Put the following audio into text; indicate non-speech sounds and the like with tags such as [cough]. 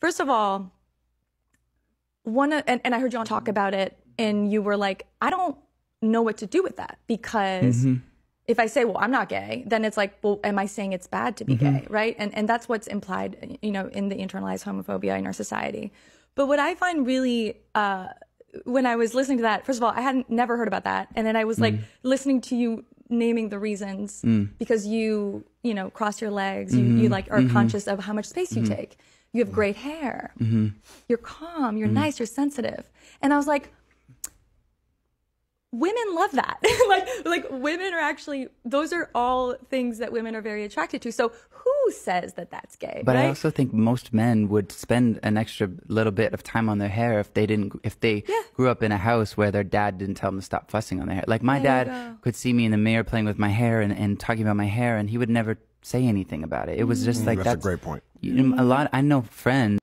first of all, one of, and, and I heard you all talk about it, and you were like, I don't know what to do with that because mm-hmm. if I say, well, I'm not gay, then it's like, well, am I saying it's bad to be mm-hmm. gay, right? And and that's what's implied, you know, in the internalized homophobia in our society. But what I find really, uh, when I was listening to that, first of all, I hadn't never heard about that, and then I was like mm. listening to you naming the reasons mm. because you, you know, cross your legs, you, you mm-hmm. like are conscious of how much space you take. You have great hair. Mm-hmm. You're calm. You're mm-hmm. nice. You're sensitive. And I was like, women love that. [laughs] like, like women are actually, those are all things that women are very attracted to. So who says that that's gay? But right? I also think most men would spend an extra little bit of time on their hair if they didn't, if they Yeah. grew up in a house where their dad didn't tell them to stop fussing on their hair. Like my There dad could see me in the mirror playing with my hair and, and talking about my hair, and he would never say anything about it. It was just mm. like That's a great point. You know, a lot. I know friends